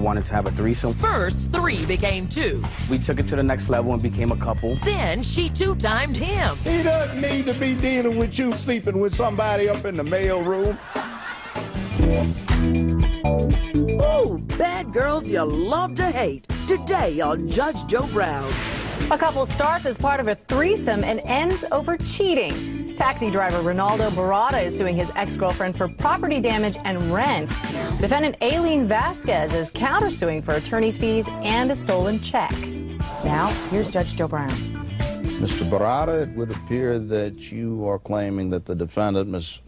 wanted to have a threesome. First, three became two. We took it to the next level and became a couple. Then she two-timed him. He doesn't need to be dealing with you sleeping with somebody up in the mail room. Ooh, bad girls you love to hate. Today on Judge Joe Brown. A couple starts as part of a threesome and ends over cheating. Taxi driver Ronaldo Barada is suing his ex-girlfriend for property damage and rent. Defendant Aileen Vasquez is countersuing for attorney's fees and a stolen check. Now, here's Judge Joe Brown. Mr. Barada, it would appear that you are claiming that the defendant, Ms.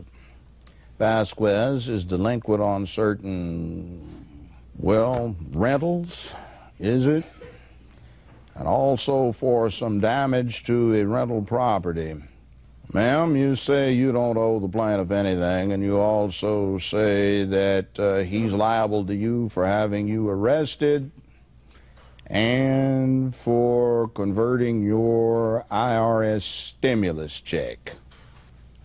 Vasquez, is delinquent on certain, well, rentals, is it? And also for some damage to a rental property. Ma'am, you say you don't owe the plaintiff anything, and you also say that uh, he's liable to you for having you arrested and for converting your IRS stimulus check.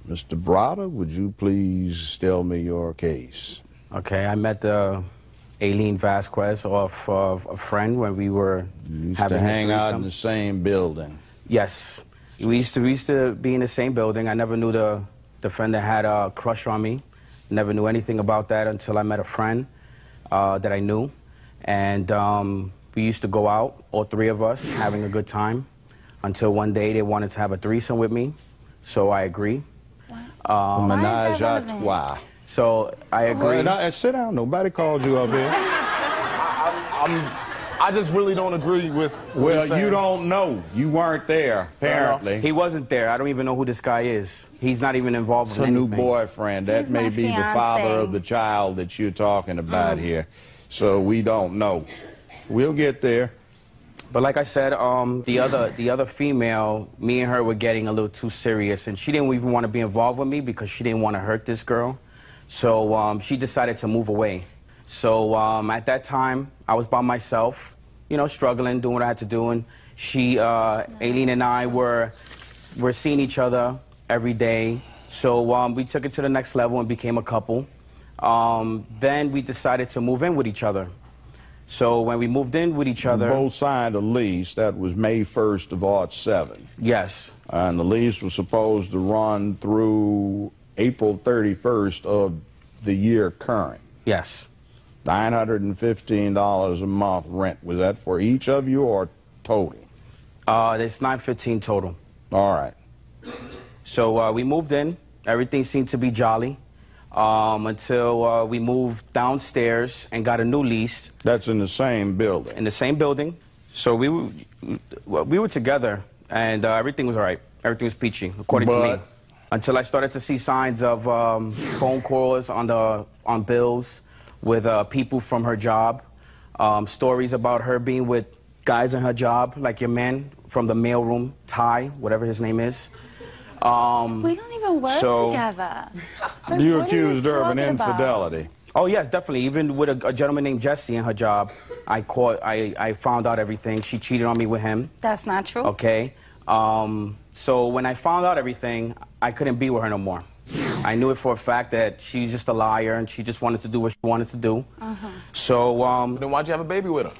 Mr. Brada, would you please tell me your case? Okay, I met the Aileen Vasquez off of a friend when we were You used having to hang out in the same building. Yes, we used to we used to be in the same building. I never knew the defendant had a crush on me. Never knew anything about that until I met a friend uh, that I knew, and um, we used to go out, all three of us, having a good time, until one day they wanted to have a threesome with me, so I agree. A menage a trois. So I agree. Well, now, sit down. Nobody called you up here. I'm, I just really don't agree with. Well, saying. you don't know. You weren't there, apparently. He wasn't there. I don't even know who this guy is. He's not even involved It's in a new boyfriend. That He's may my be the father of the child that you're talking about here. So we don't know. We'll get there. But like I said, um, the other the other female, me and her were getting a little too serious, and she didn't even want to be involved with me because she didn't want to hurt this girl. So um, she decided to move away. So um, at that time, I was by myself, you know, struggling, doing what I had to do, and she, uh, Aileen and I were were seeing each other every day. So um, we took it to the next level and became a couple. Um, then we decided to move in with each other. So when we moved in with each other, Both signed a lease. That was May 1st of aught 7. yes, And the lease was supposed to run through April 31st of the year current. yes. $915 a month rent. Was that for each of you or total? Uh, it's 915 total. All right. So uh, we moved in. Everything seemed to be jolly um, until uh, we moved downstairs and got a new lease That's in the same building. in the same building. So we were, we were together, and uh, everything was all right. Everything was peachy, according to me. Until I started to see signs of um, phone calls on the on bills with uh, people from her job, um, stories about her being with guys in her job, like your man from the mailroom, Ty, whatever his name is. Um, We don't even work So- together. You you accused her of an talking about? infidelity. Oh yes, definitely. Even with a, a gentleman named Jesse in her job, I caught. I, I found out everything. She cheated on me with him. That's not true. Okay. Um, so when I found out everything, I couldn't be with her no more. I knew it for a fact that she's just a liar and she just wanted to do what she wanted to do. Uh-huh. So um, Then why'd you have a baby with her?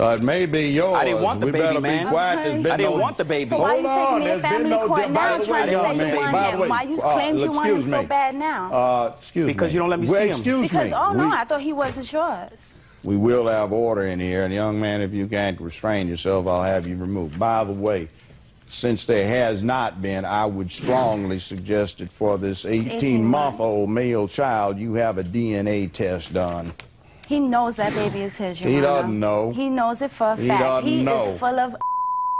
Uh, it may be yours. I didn't want the we baby, better man. be quiet. There's Okay. been I didn't no- want the baby. So why Hold you taking me to there's been family no court di- by now the trying to say you man, want by him? way, Why you uh, claim you want him excuse so me. bad now? Uh, excuse me. Because you don't let me well, see him. excuse because, me. oh no, we, I thought he wasn't yours. we will have order in here, and young man, if you can't restrain yourself, I'll have you removed. By the way, since there has not been, I would strongly suggest that for this 18-month-old male child, you have a DNA test done. He knows that baby is his, Your He Honor. doesn't know. He knows it for a He fact. doesn't he know. is full of.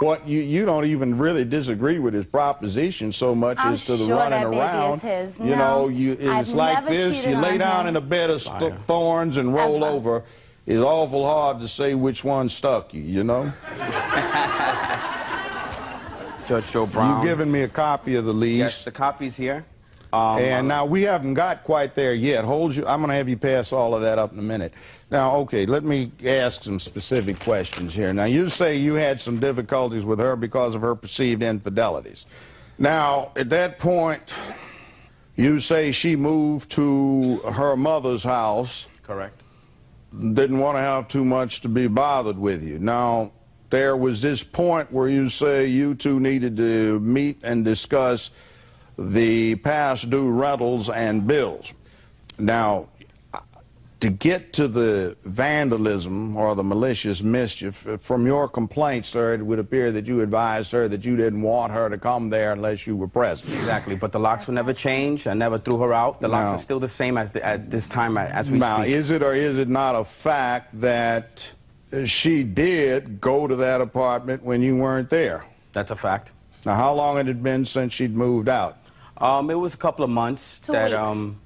What you you don't even really disagree with his proposition so much I'm as to the sure running that baby around. is his. You No, know, you I've it's like this. You lay down him. in a bed of st- Liar. thorns and roll Ever. over. It's awful hard to say which one stuck you. You know. Judge Joe Brown. You've given me a copy of the lease. yes, the copy's here. Um, And now we haven't got quite there yet. Hold you. I'm going to have you pass all of that up in a minute. Now, okay, let me ask some specific questions here. Now, you say you had some difficulties with her because of her perceived infidelities. Now, at that point, you say she moved to her mother's house, correct. didn't want to have too much to be bothered with you. Now, there was this point where you say you two needed to meet and discuss the past due rentals and bills. Now, to get to the vandalism or the malicious mischief, uh, from your complaint, sir, it would appear that you advised her that you didn't want her to come there unless you were present. Exactly, but the locks will never change. I never threw her out. The locks No. are still the same as the, at this time as we Now, speak. is it or is it not a fact that uh, she did go to that apartment when you weren't there? That's a fact. Now, how long had it been since she'd moved out? Um, it was a couple of months Two that weeks. um,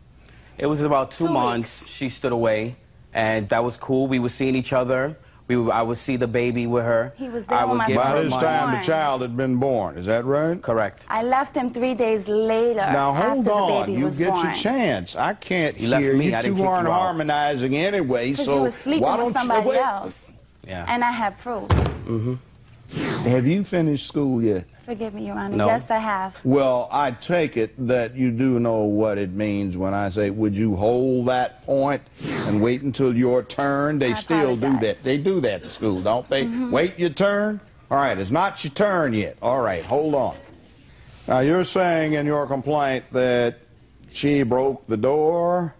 it was about two, Two months. weeks. She stood away, and that was cool. We were seeing each other. We would, I would see the baby with her. He was there I when would my give By this money. time, the child had been born. Is that right? Correct. I left him three days later. Now hold after on, the baby you was get born. your chance. I can't You left hear. me, You I didn't two kick aren't you harmonizing anyway. Because so you were sleeping why with don't somebody you, wait, else. Yeah. And I have proof. Mm-hmm. Have you finished school yet? Forgive me, Your Honor. No. Yes, I have. Well, I take it that you do know what it means when I say, would you hold that point and wait until your turn? They I still do that. They do that at school, don't they? Mm-hmm. Wait your turn? All right, it's not your turn yet. All right, hold on. Now, you're saying in your complaint that she broke the door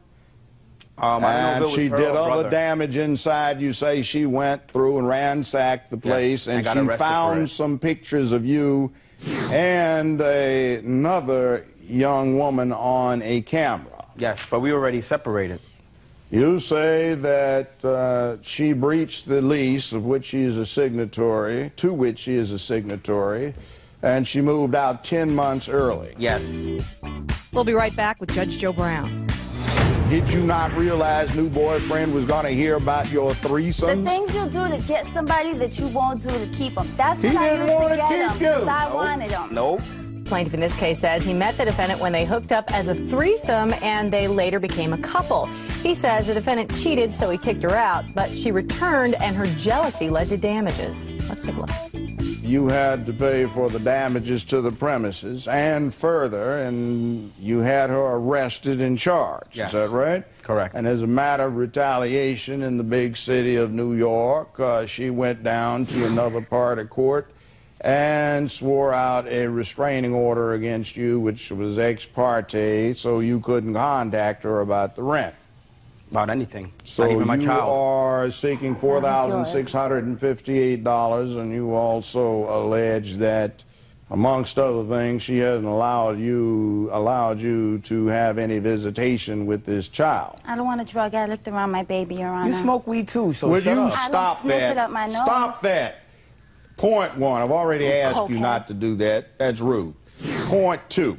Um, I don't know if and she did all other brother. damage inside. You say she went through and ransacked the place, I and got she found some pictures of you and a, another young woman on a camera. Yes, but we were already separated. You say that uh, she breached the lease of which she is a signatory, to which she is a signatory, and she moved out 10 months early. Yes. We'll be right back with Judge Joe Brown. Did you not realize new boyfriend was going to hear about your threesomes? The threesomes? things you do to get somebody that you won't do to keep them. That's He what I didn't used wanna to get keep them. you. I Nope. wanted them. Nope. Plaintiff in this case says he met the defendant when they hooked up as a threesome and they later became a couple. He says the defendant cheated, so he kicked her out, but she returned and her jealousy led to damages. Let's take a look. You had to pay for the damages to the premises and further, and you had her arrested and charged. Yes. Is that right? Correct. And as a matter of retaliation in the big city of New York, uh, she went down to another part of court and swore out a restraining order against you, which was ex parte, so you couldn't contact her about the rent. About anything. So Not even my you child. are seeking four thousand six hundred and fifty-eight dollars, and you also allege that, amongst other things, she hasn't allowed you allowed you to have any visitation with this child. I don't want a drug addict around my baby, Your Honor. You smoke weed too, so Would you up. I don't stop sniff that? it up my nose. Stop that. Point one. I've already oh, asked you not to do that. That's rude. Point two.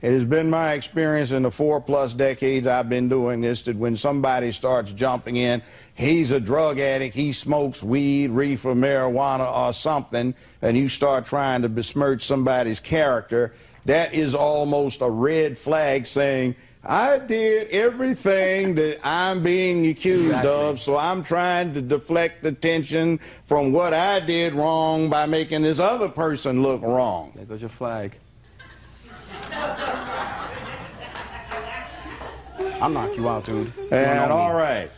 It has been my experience in the four plus decades I've been doing this that when somebody starts jumping in, he's a drug addict, he smokes weed, reefer, marijuana, or something, and you start trying to besmirch somebody's character, that is almost a red flag saying, I did everything that I'm being accused Exactly. of, so I'm trying to deflect attention from what I did wrong by making this other person look wrong. There goes your flag. I'll knock you out, dude. And all right.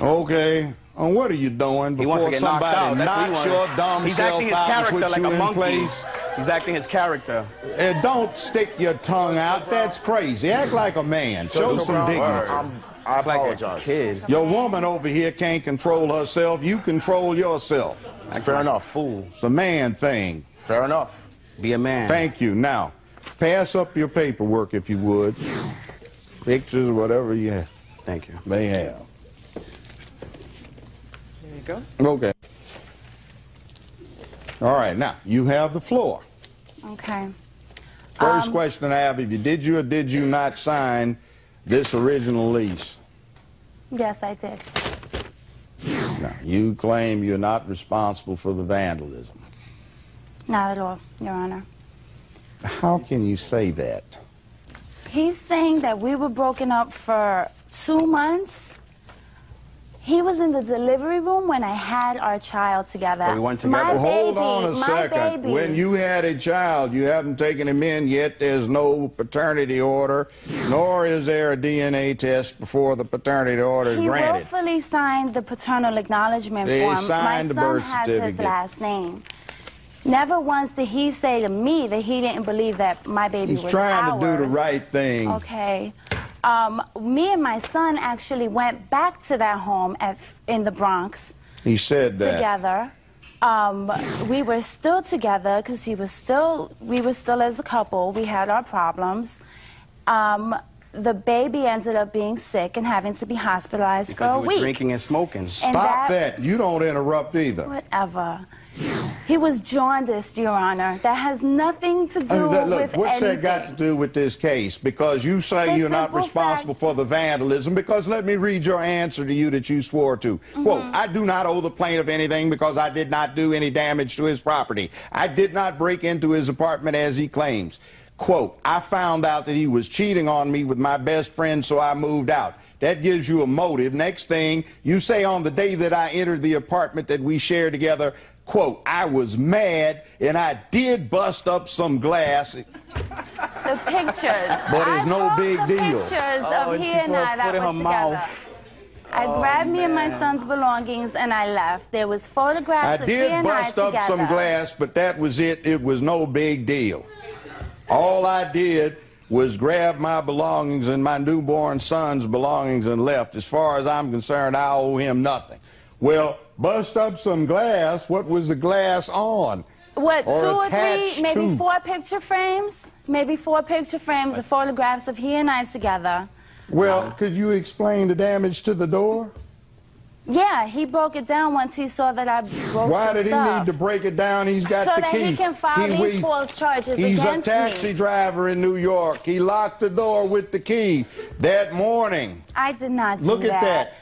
Okay. Uh, what are you doing before to get knocked somebody out. That's what he knocks your dumb He's self acting his out and character like you a in monkey. place? He's acting his character. Uh, don't stick your tongue out. That's crazy. Act like a man. Show some dignity. I'm, I Like a apologize. kid. Your woman over here can't control herself. You control yourself. Fair enough. Fool. It's a man thing. Fair enough. Be a man. Thank you. Now, pass up your paperwork if you would. Pictures, or whatever you have. Thank you. may have. There you go. Okay. All right, now, you have the floor. Okay. First Um, question I have of you, did you or did you not sign this original lease? Yes, I did. Now, you claim you're not responsible for the vandalism. Not at all, Your Honor. How can you say that? He's saying that we were broken up for two months He was in the delivery room when I had our child together. We weren't My? Hold baby, on a my second. Baby. When you had a child, you haven't taken him in yet. There's no paternity order, nor is there a DNA test before the paternity order is granted. he granted. willfully signed the paternal acknowledgement They form. signed the My son birth has his last name. Never once did he say to me that he didn't believe that my baby. He's was trying ours. to do the right thing. Okay. Um, me and my son actually went back to that home at, in the Bronx He said that. together. Um, we were still together because he was still, we were still as a couple. We had our problems. Um, the baby ended up being sick and having to be hospitalized Because for a you were week. drinking and smoking. Stop that- that. You don't interrupt either. Whatever. He was jaundiced, Your Honor. That has nothing to do Uh, that- look, with what's anything. that got to do with this case? Because you say The you're not responsible fact- for the vandalism. Because let me read your answer to you that you swore to. Mm-hmm. Quote, I do not owe the plaintiff anything because I did not do any damage to his property. I did not break into his apartment as he claims. Quote, I found out that he was cheating on me with my best friend, so I moved out. That gives you a motive. Next thing, you say on the day that I entered the apartment that we shared together, quote, I was mad and I did bust up some glass. The pictures. But it's I no brought big the deal. pictures Oh, of and he she and put her I that foot in were her together. mouth. I oh, grabbed me and my son's belongings and I left. There was I photographs of he did and bust I up together. some glass, but that was it. It was no big deal. All I did was grab my belongings and my newborn son's belongings and left. As far as I'm concerned, I owe him nothing. Well, bust up some glass. What was the glass on? What, Or two or three, maybe to. four picture frames? Maybe four picture frames of photographs of he and I together. Well, could you explain the damage to the door? Yeah, he broke it down once he saw that I broke Why some did he stuff. need to break it down? He's got So the that he can file these we- false charges He's against a taxi me. driver in New York. He locked the door with the key that morning. I did not do Look at that.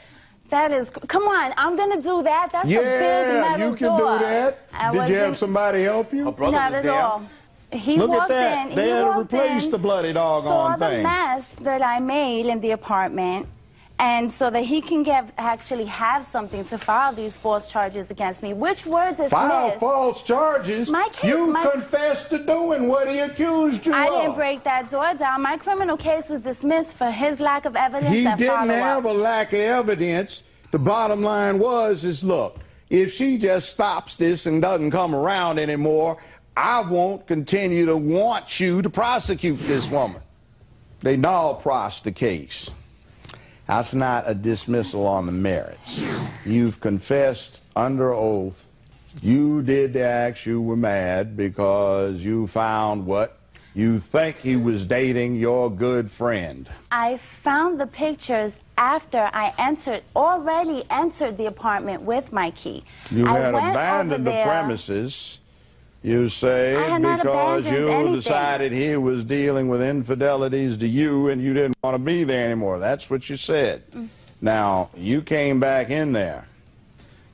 That is, come on, I'm gonna do that. That's a big Yeah, metal you can door. do that. I Did you have somebody help you? Her brother Not was at there. all. He Look at that. in. They had to replace in, the bloody doggone saw thing. the mess that I made in the apartment, and so that he can get actually have something to file these false charges against me, which were dismissed. File false charges. My case- You've my- confessed to doing what he accused you I of. I didn't break that door down. My criminal case was dismissed for his lack of evidence He didn't have a lack of evidence. The bottom line was is look, if she just stops this and doesn't come around anymore, I won't continue to want you to prosecute this woman. They nolle pros the case. That's not a dismissal on the merits. You've confessed under oath. You did the acts you were mad because you found what? You think he was dating your good friend. I found the pictures after I entered, already entered the apartment with my key. You I had abandoned the premises, you say, I had not because you anything. decided he was dealing with infidelities to you and you didn't want to be there anymore. That's what you said. Mm. Now, you came back in there.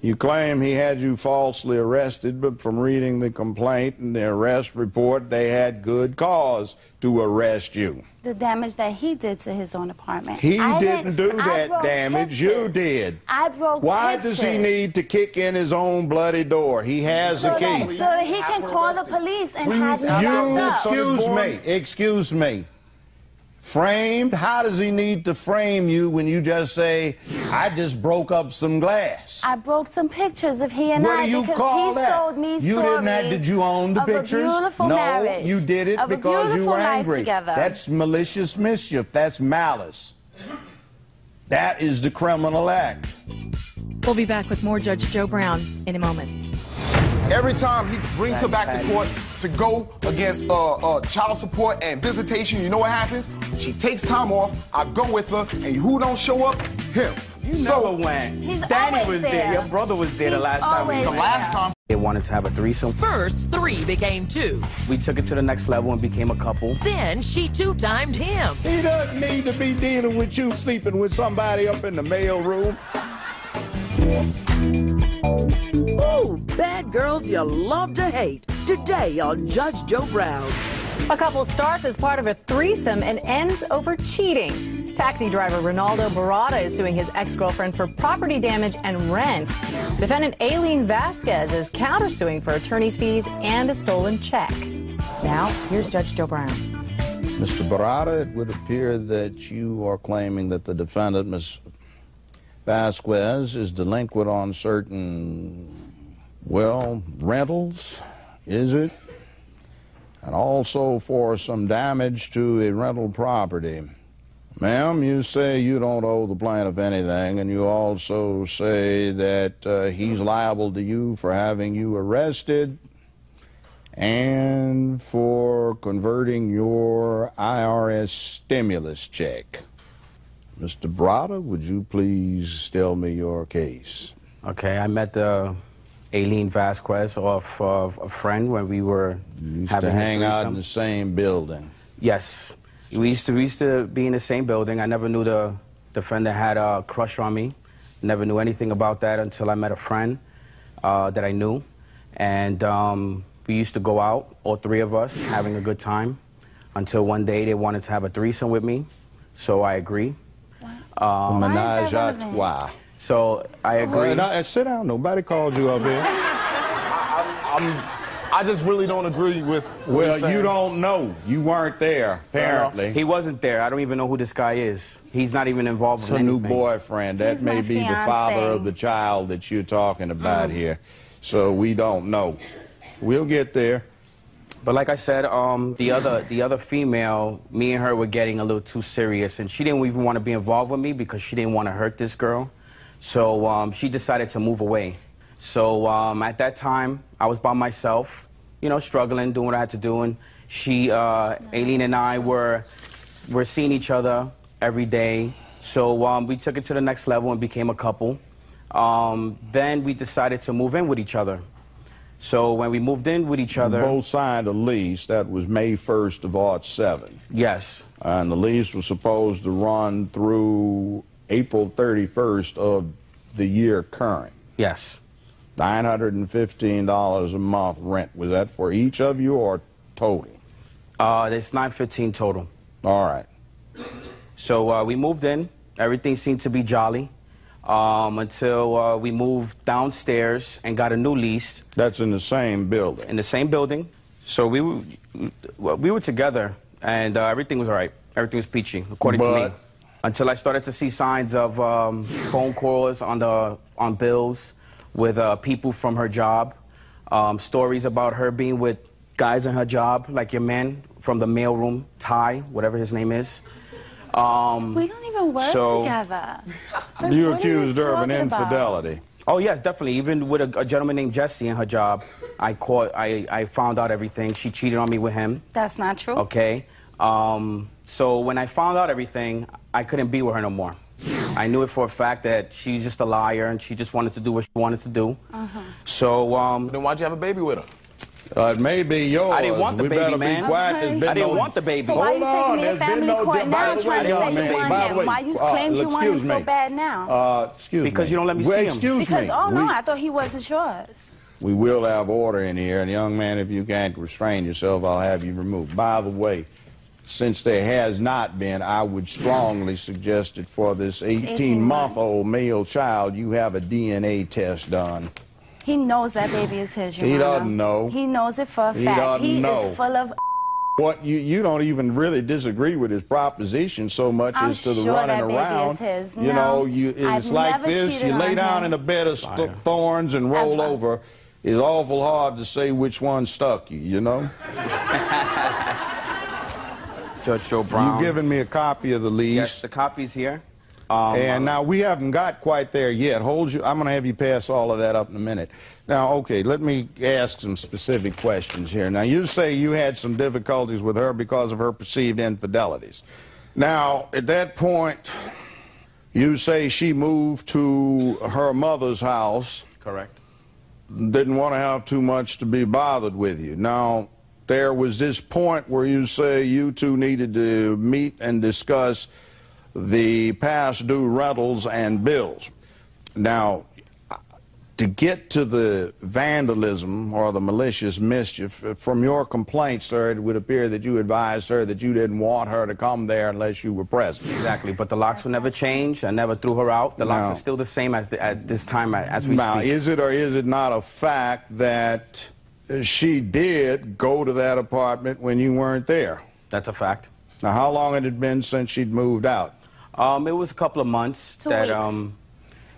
You claim he had you falsely arrested, but from reading the complaint and the arrest report, they had good cause to arrest you. The damage that he did to his own apartment. He I didn't do that damage. You did. I broke Why does he need to kick in his own bloody door? He has so a that, key. so that he can call the police and have me You, excuse me, excuse me. Framed? How does he need to frame you when you just say, I just broke up some glass? I broke some pictures of he and what I do you because call he that? sold me you didn't have, did you own the of a pictures? beautiful no, marriage, you did it of because you beautiful were angry. together. That's malicious mischief. That's malice. That is the criminal act. We'll be back with more Judge Joe Brown in a moment. Every time he brings her back to court to go against uh, uh, child support and visitation, you know what happens? She takes time off. I go with her, and who don't show up? Him. You so never went. He's Danny always was there. there. Your brother was there the last time we always the went. last time They wanted to have a threesome. First, three became two. We took it to the next level and became a couple. Then she two-timed him. He doesn't need to be dealing with you sleeping with somebody up in the mail room. Ooh, bad girls you love to hate. Today on Judge Joe Brown. A couple starts as part of a threesome and ends over cheating. Taxi driver Ronaldo Barada is suing his ex-girlfriend for property damage and rent. Defendant Aileen Vasquez is countersuing for attorney's fees and a stolen check. Now, here's Judge Joe Brown. Mr. Barada, it would appear that you are claiming that the defendant, Ms. Vasquez, is delinquent on certain, well, rentals, is it? And also for some damage to a rental property. Ma'am, you say you don't owe the plaintiff anything, and you also say that uh, he's liable to you for having you arrested and for converting your IRS stimulus check. Mr. Brada, would you please tell me your case? Okay, I met the Aileen Vasquez off of a friend when we were You used having to a hang out in the same building. Yes, we used to we used to be in the same building. I never knew the defendant had a crush on me. Never knew anything about that until I met a friend uh, that I knew, and um, we used to go out, all three of us, having a good time, until one day they wanted to have a threesome with me, so I agree. A Why is menage a trois. So I agree. Well, now, sit down. Nobody called you up here. I just really don't agree with. Well, saying. you don't know. You weren't there, apparently. He wasn't there. I don't even know who this guy is. He's not even involved It's in a new boyfriend. That He's may my be the father of the child that you're talking about here. So we don't know. We'll get there. But like I said, um, the other the other female, me and her were getting a little too serious, and she didn't even want to be involved with me because she didn't want to hurt this girl. So um, she decided to move away. So um, at that time, I was by myself, you know, struggling, doing what I had to do, and she, uh, Aileen, and I were were seeing each other every day. So um, we took it to the next level and became a couple. Um, then we decided to move in with each other. So when we moved in with each other, Both signed a lease. That was May 1st of aught 7. yes, And the lease was supposed to run through April 31st of the year current. yes. $915 a month rent. Was that for each of you or total? Uh, it's 915 total. All right. So uh, we moved in. Everything seemed to be jolly um, until uh, we moved downstairs and got a new lease That's in the same building. in the same building. So we were, we were together, and uh, everything was all right. Everything was peachy, according to me. But- Until I started to see signs of um, phone calls on the on bills with uh, people from her job, um, stories about her being with guys in her job, like your man from the mailroom, Ty, whatever his name is. Um, We don't even work So- together. Like, You what are you accused her of an talking about? infidelity. Oh yes, definitely. Even with a, a gentleman named Jesse in her job, I caught. I, I found out everything. She cheated on me with him. That's not true. Okay. Um, so when I found out everything, I couldn't be with her no more. I knew it for a fact that she's just a liar and she just wanted to do what she wanted to do. Uh-huh. So um, Then why'd you have a baby with her? Uh, it may be yours. I didn't want the we baby, better man. be quiet. There's Okay. been I didn't no- want the baby. So why Hold you taking me to family no court di- now by and trying to say you want him? way, Why you uh, claimed you want him excuse so bad now? Uh, excuse me. Because you don't let me well, see him. Excuse because, me. oh no, We- I thought he wasn't yours. We will have order in here, and young man, if you can't restrain yourself, I'll have you removed. By the way, since there has not been, I would strongly suggest that for this 18-month-old male child, you have a DNA test done. He knows that baby is his. Your He Honor. doesn't know. He knows it for a He fact. doesn't he know. is full of. What you you don't even really disagree with his proposition so much I'm as to the sure running that baby is around. his. You No, know, you I've it's like this. You lay down him. in a bed of st- thorns and roll Ever. over. It's awful hard to say which one stuck you. You know. Judge Joe Brown. You've given me a copy of the lease. yes, the copy's here. Um, And now we haven't got quite there yet. Hold you. I'm going to have you pass all of that up in a minute. Now, okay, let me ask some specific questions here. Now, you say you had some difficulties with her because of her perceived infidelities. Now, at that point, you say she moved to her mother's house, correct. didn't want to have too much to be bothered with you. Now, there was this point where you say you two needed to meet and discuss the past due rentals and bills. Now, to get to the vandalism or the malicious mischief, from your complaint, sir, it would appear that you advised her that you didn't want her to come there unless you were present. Exactly, but the locks will never change. I never threw her out. The locks No. are still the same as the, at this time as we Now, speak. is it or is it not a fact that she did go to that apartment when you weren't there? That's a fact. Now, how long had it been since she'd moved out? Um, it was a couple of months Two that weeks. um,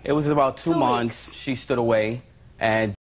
it was about two, Two months. weeks. She stood away, and